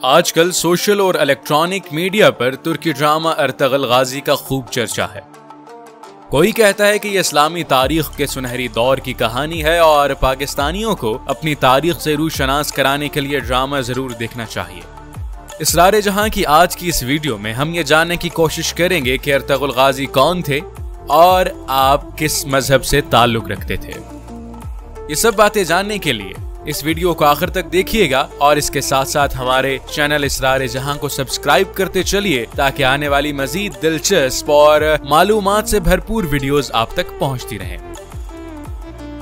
आजकल सोशल और electronic media पर तुर्की ड्रामा अर्तगल गाजी का खूब चर्चा है। कोई कहता है कि यह इस्लामी तारीख के सुनहरी दौर की कहानी है और पाकिस्तानियों को अपनी तारीख से रूशनास कराने के लिए ड्रामा ज़रूर देखना चाहिए। इसरार जहाँ की आज की इस वीडियो में हम ये जानने की कोशिश करेंगे कि अरतगुल गाजी कौन थे और आप किस मज़हब से ताल्लुक रखते थे। ये सब बातें जानने के लिए इस वीडियो को आखिर तक देखिएगा और इसके साथ साथ हमारे चैनल इसरार जहाँ को सब्सक्राइब करते चलिए, ताकि आने वाली मजीद दिलचस्प और मालूम से भरपूर वीडियोस आप तक पहुँचती रहें।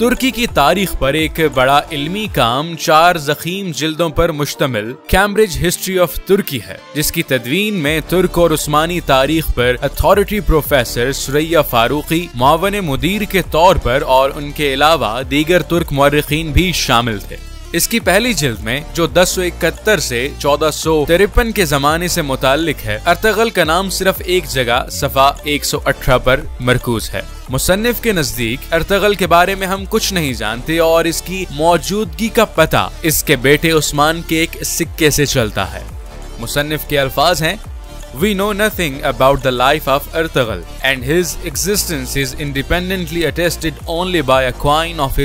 तुर्की की तारीख पर एक बड़ा इल्मी काम चार जखीम जिल्दों पर मुश्तमिल कैम्ब्रिज हिस्ट्री ऑफ़ तुर्की है, जिसकी तदवीन में तुर्क और उस्मानी तारीख पर अथॉरिटी प्रोफेसर सुरैया फारूकी, मावन मुदीर के तौर पर और उनके अलावा दीगर तुर्क मौरखीन भी शामिल थे। इसकी पहली जिल्द में जो दस सौ इकहत्तर से चौदह सौ तिरपन के जमाने से मुतालिक है अर्तगल का नाम सिर्फ़ एक जगह सफ़ा एक सौ अठारह पर मरकूज है मुसन्फ के नज़दीक अर्तगल के बारे में हम कुछ नहीं जानते और इसकी मौजूदगी का पता इसके बेटे उस्मान के एक सिक्के से चलता है मुसन्फ के अल्फाज हैं We know nothing about the life of Ertugrul, and his existence is independently attested only by a coin of.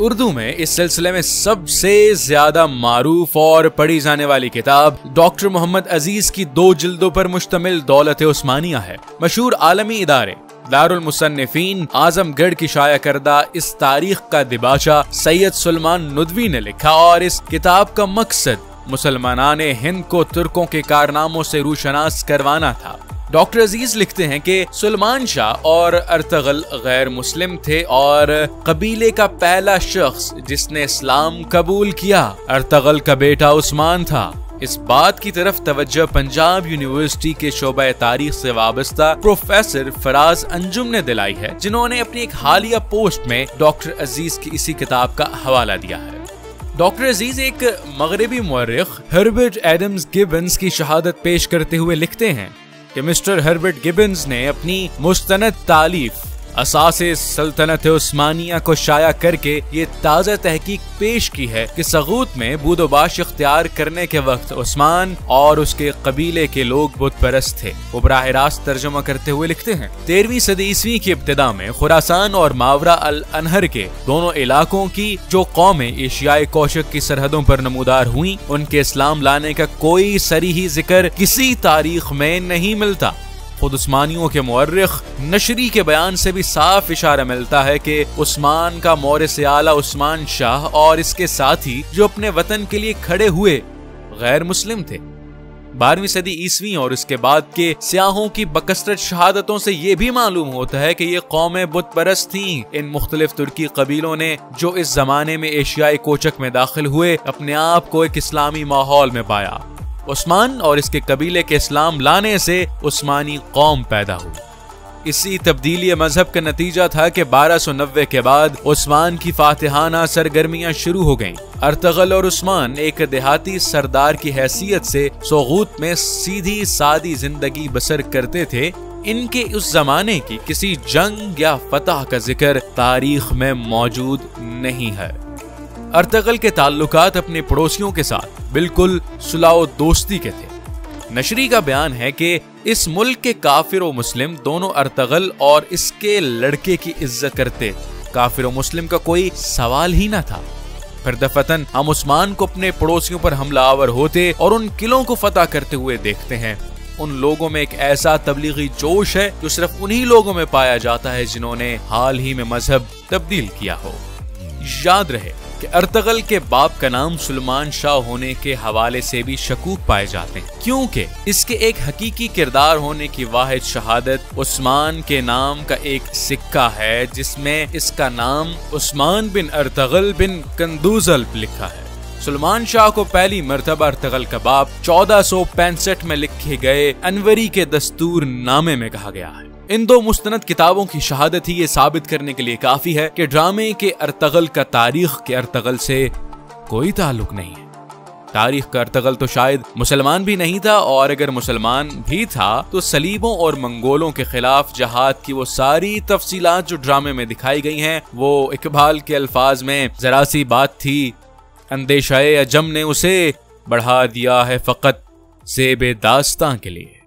Urdu में इस सिलसिले में सबसे ज़्यादा मारूफ और पढ़ी जाने वाली किताब डॉक्टर मोहम्मद अज़ीज़ की दो जिल्दों पर मुश्तमिल दौलत उस्मानिया है। मशहूर आलमी इदारे, दारुल मुसन्निफीन, आजमगढ़ की शाया करदा इस तारीख का दिबाचा सैयद सलमान नुदवी ने लिखा और इस किताब का मकसद मुसलमान हिंद को तुर्कों के कारनामों से रूशनास करवाना था। डॉक्टर अज़ीज़ लिखते हैं कि सुलमान शाह और अर्तगल गैर मुस्लिम थे और कबीले का पहला शख्स जिसने इस्लाम कबूल किया। अर्तगल का बेटा उस्मान था। इस बात की तरफ़ तवज्जो पंजाब यूनिवर्सिटी के शोबा तारीख से वाबस्ता प्रोफेसर फराज अंजुम ने दिलाई है, जिन्होंने अपनी एक हालिया पोस्ट में डॉक्टर अज़ीज़ की इसी किताब का हवाला दिया है। डॉक्टर अज़ीज़ एक मगरबी मौरख हर्बर्ट एडम्स गिबन्स की शहादत पेश करते हुए लिखते हैं कि मिस्टर हर्बर्ट गिबन्स ने अपनी मुस्तनद तालीफ असास सल्तनत उस्मानिया को शाया करके ये ताज़ा तहकीक पेश की है कि सगूत में बूदोबाश इख्तियार करने के वक्त उस्मान और उसके कबीले के लोग बुत परस्त थे। वो बराह रास्त तर्जुमा करते हुए लिखते हैं, तेरहवीं सदी ईस्वी की इब्तदा में खुरासान और मावरा अल अनहर के दोनों इलाकों की जो कौमें एशियाई कौशक की सरहदों पर नमूदार हुई, उनके इस्लाम लाने का कोई सरी ही ज़िक्र किसी तारीख में नहीं मिलता। खुद उस्मानियों के मौरख नशरी के बयान से भी साफ़ इशारा मिलता है कि उस्मान का मौर्य से आला उस्मान शाह और इसके साथी जो अपने वतन के लिए खड़े हुए गैर मुस्लिम थे। बारहवीं सदी ईसवी और इसके बाद के स्याहों की बकसरत शहादतों से ये भी मालूम होता है कि ये कौमें बुत परस्त थी। इन मुख्तलिफ़ तुर्की कबीलों ने जो इस जमाने में एशियाई कोचक में दाखिल हुए, अपने आप को एक इस्लामी माहौल में पाया। उस्मान और इसके कबीले के इस्लाम लाने से उस्मानी कौम पैदा हुई। इसी तब्दीली मज़हब का नतीजा था कि 1290 के बाद उस्मान की फातिहाना सरगर्मियाँ शुरू हो गईं। अर्तगल और उस्मान एक देहाती सरदार की हैसियत से सोगूत में सीधी सादी ज़िंदगी बसर करते थे। इनके उस जमाने की किसी जंग या फतह का ज़िक्र तारीख में मौजूद नहीं है। अर्तगल के ताल्लुकात अपने पड़ोसियों के साथ बिल्कुल सुलाओ दोस्ती के थे। नशरी का बयान है कि इस मुल्क के काफिर व मुस्लिम दोनों अर्तगल और इसके लड़के की इज़्ज़त करते काफिर मुस्लिम का कोई सवाल ही ना था। फिर दफतन हम उस्मान को अपने पड़ोसियों पर हमलावर होते और उन किलों को फतह करते हुए देखते हैं। उन लोगों में एक ऐसा तबलीगी जोश है जो सिर्फ़ उन्हीं लोगों में पाया जाता है जिन्होंने हाल ही में मज़हब तब्दील किया हो। याद रहे कि अर्तगल के बाप का नाम सुलमान शाह होने के हवाले से भी शकूक पाए जाते हैं। क्योंकि इसके एक हकीकी किरदार होने की वाहिद शहादत उस्मान के नाम का एक सिक्का है, जिसमें इसका नाम उस्मान बिन अर्तगल बिन कंदूजल लिखा है। सुलमान शाह को पहली मरतबा अर्तगल का बाप चौदह में लिखे गए अनवरी के दस्तूर नामे में कहा गया है। इन दो मुस्तनद किताबों की शहादत ही ये साबित करने के लिए काफ़ी है कि ड्रामे के अर्तगल का तारीख के अर्तगल से कोई ताल्लुक नहीं है। तारीख का अर्तगल तो शायद मुसलमान भी नहीं था और अगर मुसलमान भी था तो सलीबों और मंगोलों के खिलाफ जहाद की वो सारी तफसीलात जो ड्रामे में दिखाई गई हैं, वो इकबाल के अल्फाज में जरा सी बात थी। अंदेशाए अजम ने उसे बढ़ा दिया है फ़कत सेब दास्तां के लिए।